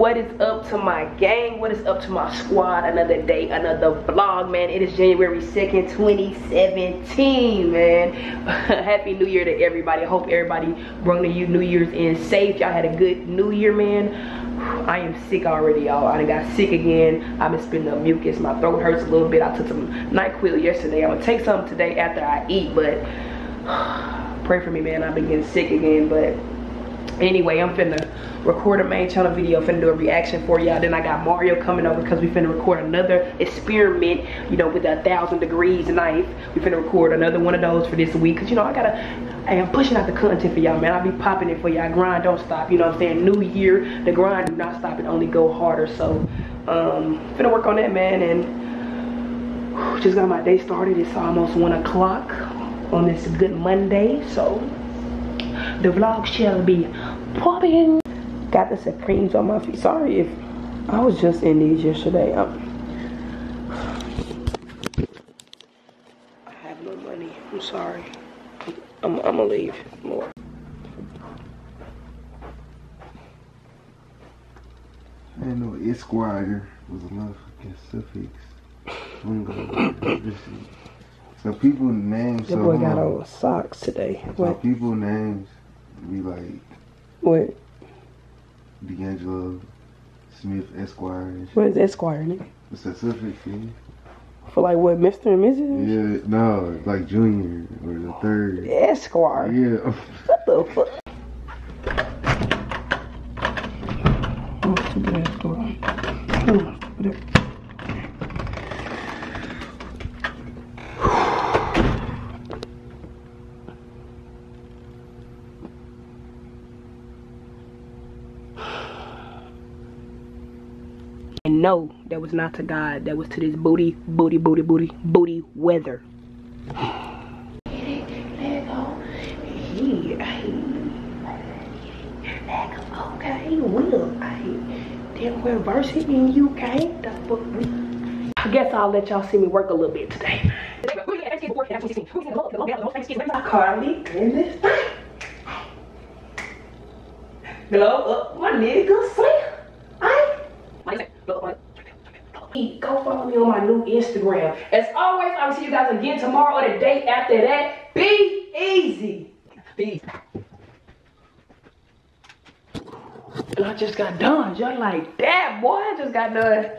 What is up to my gang? What is up to my squad? Another day, another vlog, man. It is January 2nd, 2017, man. Happy New Year to everybody. Hope everybody brought the New Year's in safe. Y'all had a good New Year, man. I am sick already, y'all. I got sick again. I've been spitting up mucus. My throat hurts a little bit. I took some NyQuil yesterday. I'm gonna take some today after I eat, but pray for me, man. I've been getting sick again, but anyway i'm finna record a main channel video finna do a reaction for y'all. Then i got mario coming over because we finna record another experiment you know with a thousand degrees knife. We finna record another one of those for this week because you know i gotta hey, i'm pushing out the content for y'all man. I'll be popping it for y'all. Grind don't stop you know what i'm saying? New year the grind do not stop it only go harder. So um finna work on that man and just got my day started. It's almost one o'clock on this good monday so the vlog shall be popping. Got the Supremes on my feet. Sorry if I was just in these yesterday. Um, I have no money. I'm sorry. I'm, I'm gonna leave more. I didn't know Esquire was a motherfucking suffix. So people names. The boy got on socks today. So what? people names like what? D'Angelo Smith Esquire. What is Esquire, nigga? It's a suffix, yeah. For like what, Mr. and Mrs.? Yeah, no, like junior or the third. Esquire. Yeah. what the fuck? Oh, stupid Esquire. Oh, stupid And no, that was not to God. That was to this booty, booty, booty, booty, booty weather. Okay, will I then reverse it in UK? I guess I'll let y'all see me work a little bit today. Carly. Glow up my nigga. Go follow me on my new Instagram. As always, I will see you guys again tomorrow or the day after that. Be easy. Peace. And I just got done. Just like that, boy. I just got done.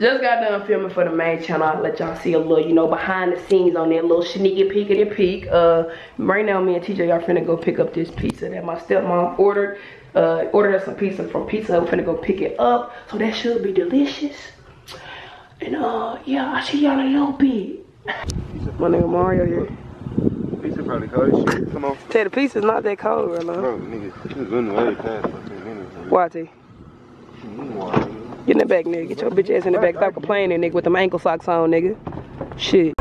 Just got done filming for the main channel. I'll let y'all see a little, you know, behind the scenes on that little sneaky peekity peek. Uh, right now, me and TJ are finna go pick up this pizza that my stepmom ordered uh, ordered us some pizza from Pizza Hut. We're finna go pick it up. So that should be delicious. And uh, yeah, I'll see y'all in a little bit. My nigga Mario here. Pizza probably cold as shit. Come on. Tell the pizza's not that cold, right now. Bro, nigga, it's running way past Why, T? Get in the back, nigga. Get your bitch ass in the back. Stop complaining, nigga, with them ankle socks on, nigga. Shit.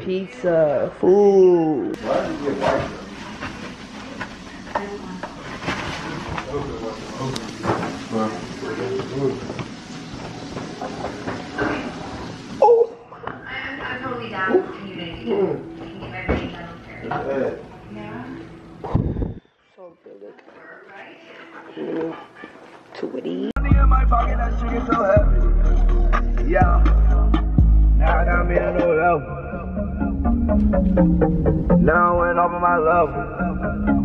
Pizza, food. Oh. I'm totally down with community. Yeah. So good. Mm. To it eat. Yeah. Now I got me a new level. Now I went over my level.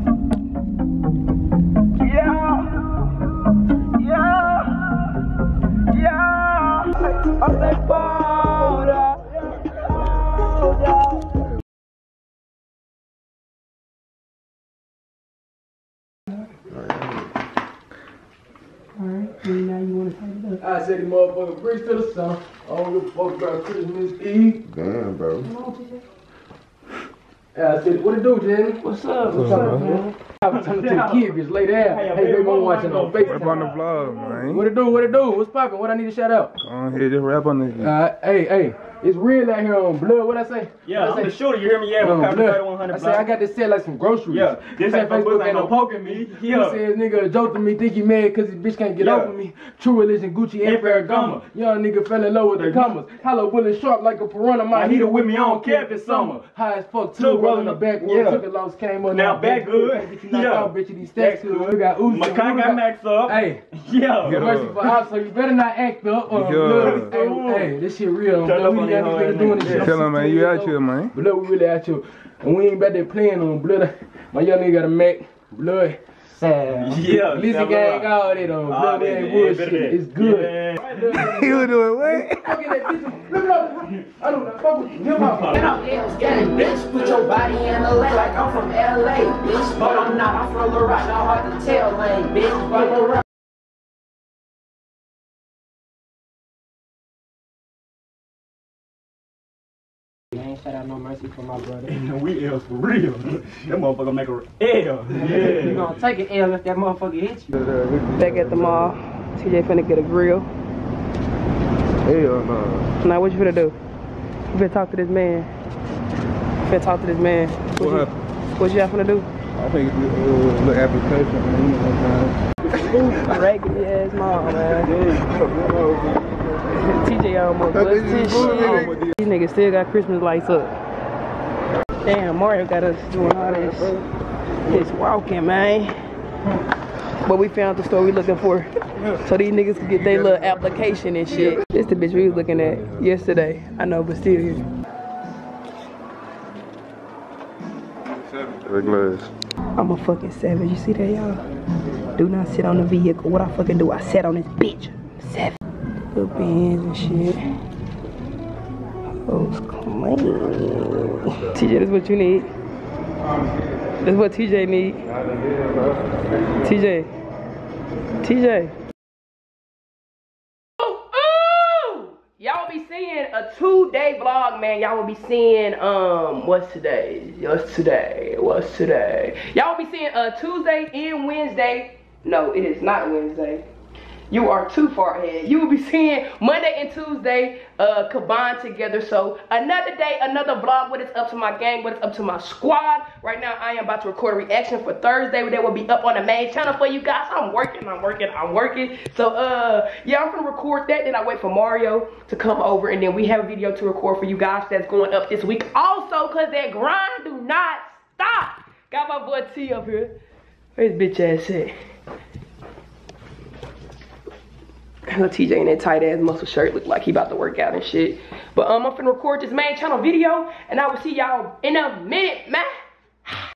Motherfucker preach to the sun. I don't give a fuck about Christmas Eve. Damn, bro. Yeah, I said, what it do, Jenny? What's up? What's, up, man? I'm telling to the kids, just lay down. Hey, baby, I'm watching on Facebook. Rap on the vlog, man. What it do? What it do? What's poppin'? What I need to shout out? Go ahead, just rap on the. Uh, hey, hey. It's real out here on blood. What I say? Yeah, what I'm I the say? shooter. You hear me? Yeah, On we're copy blood. 3100 I say I got to sell like some groceries. Yeah, This this ain't Facebook book, ain't ain't no no poking me. poking me. He Yeah. says nigga joking me, think he mad cause his bitch can't get Yeah. off of me. True religion, Gucci and And Ferragamo. Young nigga fell in love with the commas. Hollow bullet sharp like a piranha. My My heater heater with with me me on on cap cap in in summer. summer. High as fuck too. Two Rolling rolling the the- backwood. yeah. Took a loss, came on. Now back good. You knocked Yeah. out, bitch, these stacks That's good. We got Uzi. My car we got maxed up. Hey. Yeah. Yeah. Mercy for us, so you better not act up. Yeah. look, hey, hey, this shit real. Turn Blood, up we on young your niggas doing this shit. Tell him, man, you out here, man. Blood, we really out here. And we ain't about there playing on blood. My young nigga got a Mac. Blood. Sad. Yeah, Lizzie Sam gang, Rock. all that on. All Blood, we that, ain't yeah, bullshit. better. It's good. Yeah. He was doing what? Fuck that bitch. Look up. I don't know. Fuck with you. Hip hop. And I'm L's bitch. Put your body in LA like I'm from LA, bitch. But I'm not, I'm from the right, not hard to tell, lane, bitch. But I'm right. Shout out no mercy for my brother. No, we L's for real. That motherfucker make a L. Yeah. You gonna take an L if that motherfucker hits you. Back at the mall. TJ finna get a grill. Hell no. Now what you finna do? You finna talk to this man. You finna talk to this man. What, What you, happened? what you have finna do? I think it's a uh, little application, man. You know Raggedy ass mom, man. Saying? TJ almost That his shit. These niggas still got Christmas lights up. Damn, Mario got us doing all this. This walking, man. But we found the store we looking for. So these niggas can get their little application and shit. This the bitch we was looking at yesterday. I know, but still here. The glass. I'm a fucking savage. You see that, y'all? Do not sit on the vehicle. What I fucking do? I sat on this bitch. Savage. Bins and shit. Those clean. TJ, this what you need. This what TJ need. TJ. TJ. Y'all be seeing a two-day vlog, man. Y'all will be seeing um what's today? What's today? What's today? Y'all be seeing a Tuesday and Wednesday. No, it is not Wednesday. You are too far ahead. You will be seeing Monday and Tuesday uh, combined together. So another day, another vlog. What is up to my gang? What is up to my squad? Right now, I am about to record a reaction for Thursday. That will be up on the main channel for you guys. I'm working, I'm working, I'm working. So uh, yeah, I'm gonna record that. Then I wait for Mario to come over, and then we have a video to record for you guys that's going up this week. Also, cause that grind do not stop. Got my boy T up here. Where's bitch ass at? Little TJ in that tight ass muscle shirt look like he about to work out and shit. But um, I'm finna record this main channel video and I will see y'all in a minute, man.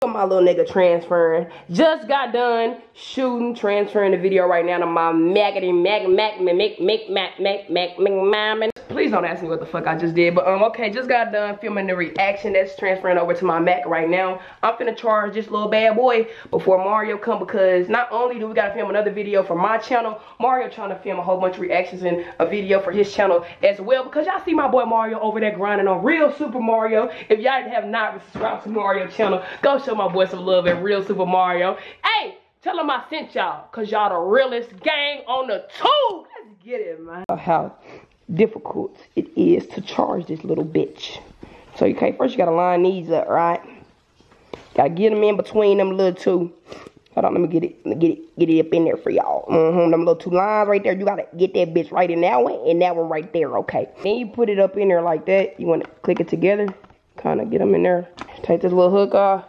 My little nigga transferring. Just got done shooting, transferring the video right now to my Maggity Mac Mac Mac Mac Mac Mac Mac Mac Mac Mac Please don't ask me what the fuck I just did. But um okay, just got done filming the reaction that's transferring over to my Mac right now. I'm finna charge this little bad boy before Mario come because not only do we gotta film another video for my channel, Mario trying to film a whole bunch of reactions and a video for his channel as well. Because y'all see my boy Mario over there grinding on Real Super Mario. If y'all have not subscribed to Mario channel, go show my boy some love at Real Super Mario. Hey, tell him I sent y'all, cause y'all the realest gang on the tube. Let's get it, man. How difficult it is to charge this little bitch. So you can't first you gotta line these up, right? Gotta get them in between them little two. Hold on, let me get it, let me get it, get it up in there for y'all. Mm-hmm, them little two lines right there. You gotta get that bitch right in that one and that one right there, okay? Then you put it up in there like that. You wanna click it together, kind of get them in there. Take this little hook off,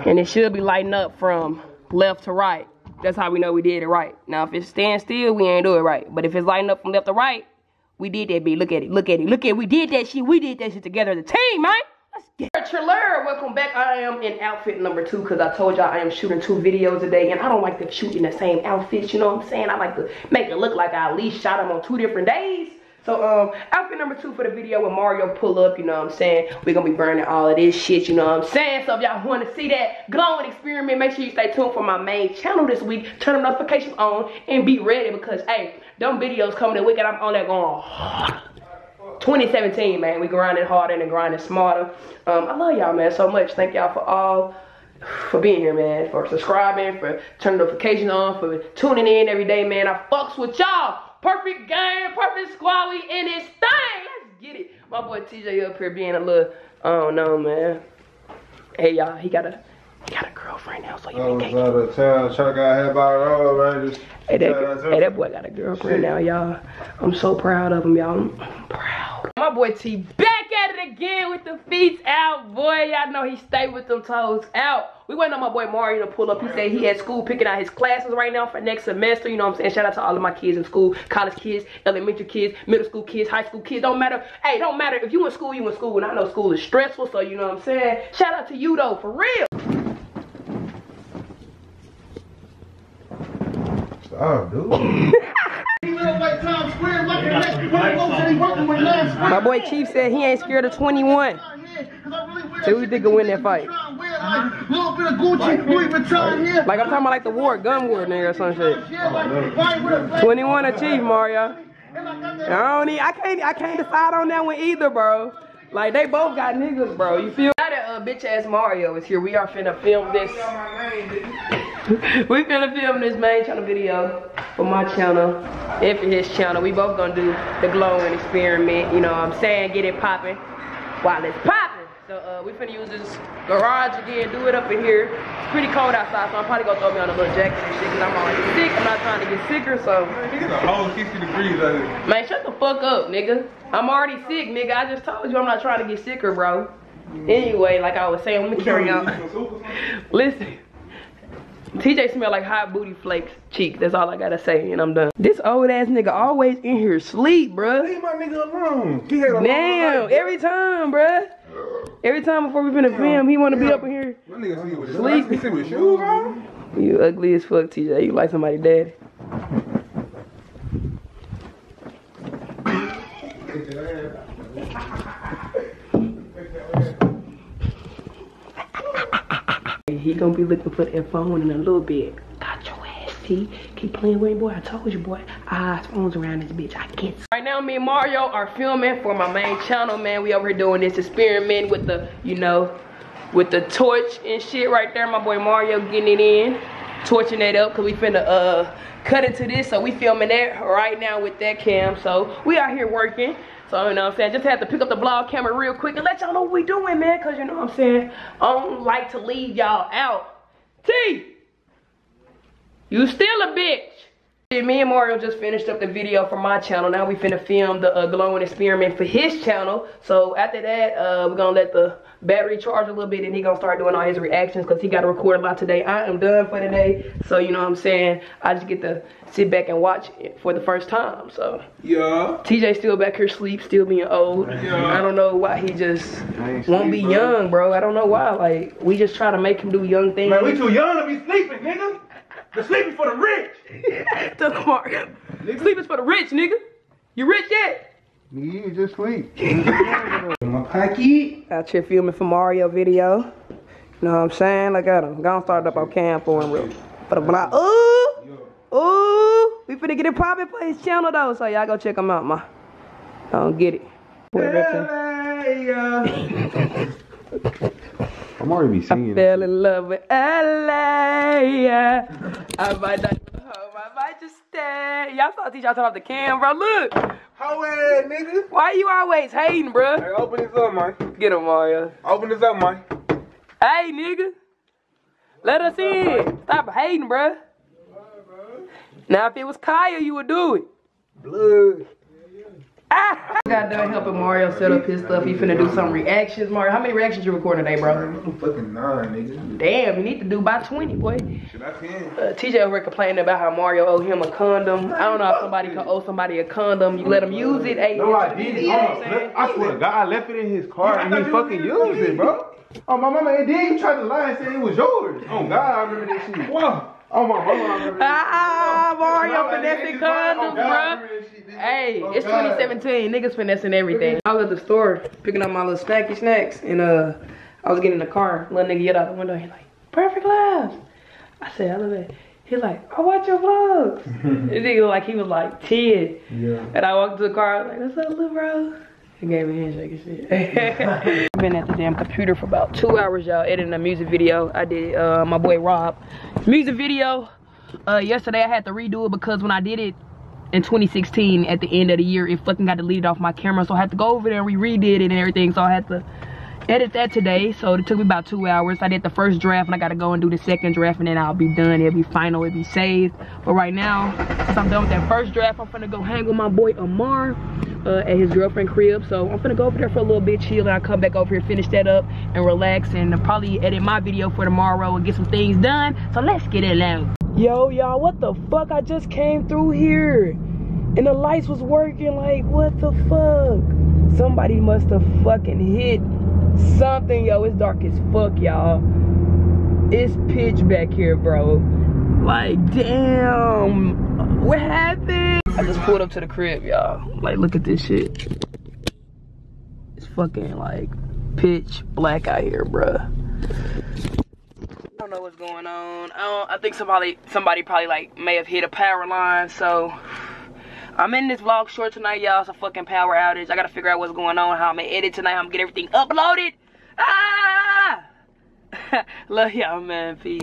and it should be lighting up from left to right. That's how we know we did it right. Now, if it stands still, we ain't do it right. But if it's lighting up from left to right, we did that, B. Look at it, look at it, look at it. We did that shit. We did that shit together as a team, man. Let's get it. Trailer, welcome back. I am in outfit number two because I told y'all I am shooting two videos a day and I don't like to shoot in the same outfits, you know what I'm saying? I like to make it look like I at least shot them on two different days. So, um, outfit number two for the video with Mario pull up, you know what I'm saying? We're gonna be burning all of this shit, you know what I'm saying? So if y'all wanna see that glowing experiment, make sure you stay tuned for my main channel this week. Turn the notifications on and be ready because, hey, them videos coming in weekend, I'm on there going 2017, man. We grinding harder and grinding smarter. Um, I love y'all, man, so much. Thank y'all for all for being here, man, for subscribing, for turning notifications on, for tuning in every day, man. I fucks with y'all. Perfect game, perfect squad. We in this thing. Let's get it. My boy TJ up here being a little, I don't know, man. Hey y'all, he got a he got a girlfriend now, so you I was can't. out of town trying to get head by the road, man. Just Hey that, hey, that boy got a girlfriend now, y'all. I'm so proud of him, y'all. I'm proud. My boy T back at it again with the feet out, boy. Y'all know he stayed with them toes out. We waiting on my boy Mario to pull up. He said he at school picking out his classes right now for next semester. You know what I'm saying? Shout out to all of my kids in school, college kids, elementary kids, middle school kids, high school kids. Don't matter. Hey, don't matter. If you in school, you in school. And I know school is stressful, so you know what I'm saying? Shout out to you though, for real. Oh, dude. My boy Chief said he ain't scared of 21. So we you think will win that fight? Like I'm talking about like the war, gun war nigga or some shit. 21 a Chief, Mario. I don't need, I can't I can't decide on that one either, bro. Like they both got niggas, bro. You feel? Now that uh, bitch ass Mario is here, we are finna film this. we finna film this main channel video for my channel and for his channel. We both gonna do the glowing experiment. You know what I'm saying? Get it popping while it's popping. So uh, we finna use this garage again, do it up in here. It's pretty cold outside, so I'm probably gonna throw me on a little jacket and shit, cause I'm already sick. I'm not trying to get sicker, so. It's a whole 60 degrees out here. Man, shut the fuck up, nigga. I'm already sick, nigga. I just told you I'm not trying to get sicker, bro. Anyway, like I was saying, let me carry on. Listen. TJ smell like hot booty flakes cheek. That's all I gotta say, and I'm done. This old ass nigga always in here sleep, bruh. Leave my nigga alone. He had a Damn, every time, bruh. Every time before we finna film, he wanna be up in here. My nigga sleep with Sleep. He sleep with shoes on. You ugly as fuck, TJ. You like somebody dead. He gonna be looking for that phone in a little bit. Got your ass, T. Keep playing with him, boy. I told you, boy. Eyes, phones around this bitch. I get. Right now, me and Mario are filming for my main channel, man. We over here doing this experiment with the, you know, with the torch and shit right there. My boy Mario getting it in, torching that up, cause we finna uh cut it to this. So we filming that right now with that cam. So we out here working. So you know I'm saying? Just had to pick up the vlog camera real quick and let y'all know what we doing, man. Cause you know what I'm saying? I don't like to leave y'all out. T! You still a bitch. Me and Mario just finished up the video for my channel. Now we finna film the uh, glowing experiment for his channel. So after that, uh, we're gonna let the battery charge a little bit and he gonna start doing all his reactions because he gotta record a lot today. I am done for today. So you know what I'm saying? I just get to sit back and watch it for the first time. So Yeah. TJ still back here sleep, still being old. Yeah. I don't know why he just won't be young, bro. I don't know why. Like we just try to make him do young things. Man, we too young to be sleeping, nigga. The sleeping for the rich. Tell Mario. Sleep is for the rich, nigga. You rich yet? Me you just sleep. my pocket. Out here filming for Mario video. You know what I'm saying? Look at him. Gonna start up on cam for him real. For the block. Ooh! Ooh! We finna get it poppin' for his channel though, so y'all go check him out, ma. Don't get it. What I'm already be singing. Fell in love with LA. Yeah. I might not go home. I might just stay. Y'all saw teach y'all turn off the cam, bro. Look. How ass, nigga? Why you always hating, bro? Hey, open this up, man. Get him, Mario. Open this up, man. Hey, nigga. Let us in. Stop hating, bruh. Now, if it was Kaya, you would do it. Blood. Ah! Got done helping Mario set up his stuff. He finna do some reactions. Mario, how many reactions you recording today, bro? I'm fucking nine, nigga. Damn, you need to do by 20, boy. Should I can? Uh, TJ over complaining about how Mario owe him a condom. I don't know if somebody can owe somebody a condom. You let him use it. Hey, No, I you didn't. I'm Oh. I swear to God, I left it in his car and he fucking used it, bro. Oh, my mama, and then you tried to lie and say it was yours. Oh, God, I remember that shit. Whoa. Oh, my mama, I remember that Ah, Mario finessing condoms, I bruh. remember that shit, nigga. Hey, Oh, it's God. 2017. Niggas finessing everything. I was at the store picking up my little snacky snacks, and uh, I was getting in the car. Little nigga yelled out the window. He like, "Perfect Laughs." I said, "I love it." He like, "I watch your vlogs." This nigga like he was like 10. Yeah. And I walked to the car. I was like, "What's up, little bro?" He gave me a handshake and shit. Been at the damn computer for about two hours, y'all, editing a music video. I did uh, my boy Rob music video. Uh, yesterday I had to redo it because when I did it in 2016 at the end of the year it fucking got deleted off my camera so i had to go over there and we redid it and everything so i had to edit that today. So it took me about two hours. I did the first draft and i gotta go and do the second draft and then i'll be done. It'll be final. It'll be saved. But right now since i'm done with that first draft i'm gonna go hang with my boy amar uh, at his girlfriend crib. So i'm gonna go over there for a little bit chill and i'll come back over here finish that up and relax and probably edit my video for tomorrow and get some things done. So let's get it out yo y'all what the fuck? I just came through here and the lights was working like what the fuck? Somebody must have fucking hit something yo it's dark as fuck y'all. It's pitch back here bro. Like damn. What happened? I just pulled up to the crib y'all. Like look at this shit. It's fucking like pitch black out here bruh. I don't know what's going on. I I think somebody somebody probably like may have hit a power line, so I'm in this vlog short tonight, y'all. It's a fucking power outage. I gotta figure out what's going on, how I'm gonna edit tonight, how I'm gonna get everything uploaded. Ah! Love y'all, man. Peace.